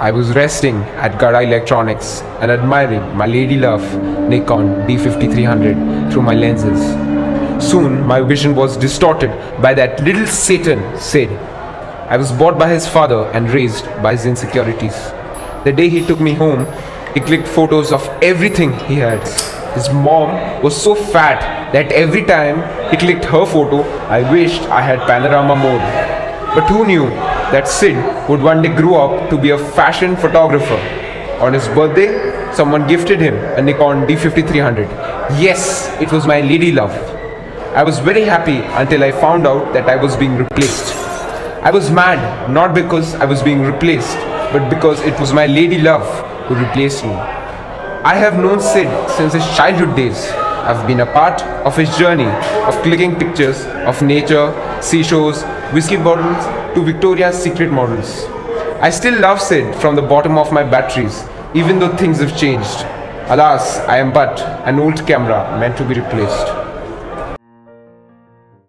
I was resting at Gada Electronics and admiring my lady love Nikon D5300 through my lenses. Soon my vision was distorted by that little Satan Sid. I was bought by his father and raised by his insecurities. The day he took me home, he clicked photos of everything he had. His mom was so fat that every time he clicked her photo, I wished I had panorama mode. But who knew that Sid would one day grow up to be a fashion photographer? On his birthday, someone gifted him a Nikon D5300. Yes, it was my lady love. I was very happy until I found out that I was being replaced. I was mad not because I was being replaced, but because it was my lady love who replaced me. I have known Sid since his childhood days. I've been a part of his journey of clicking pictures of nature, seashores, whiskey bottles to Victoria's Secret models. I still love Sid from the bottom of my batteries, even though things have changed. Alas, I am but an old camera meant to be replaced.